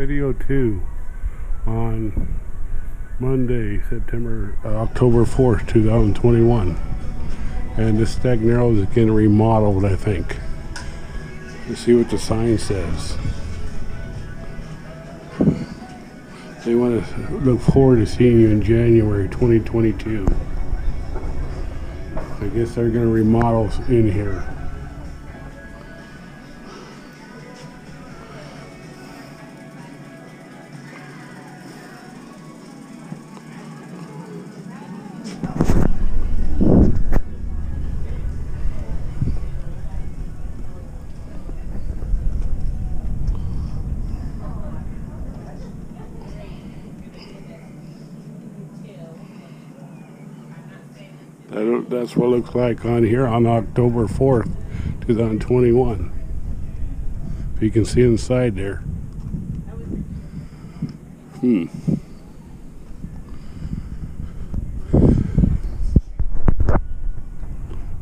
video two on Monday, September, uh, October 4th, 2021. And this Stagnaro is getting remodeled, I think. Let's see what the sign says. They want to look forward to seeing you in January 2022. I guess they're going to remodel in here. That's what it looks like on here on October 4th, 2021. If you can see inside there. Hmm.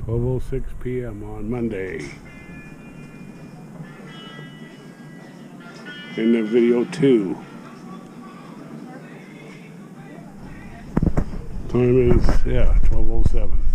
Twelve oh six PM on Monday. In the video two. Time is yeah, twelve oh seven.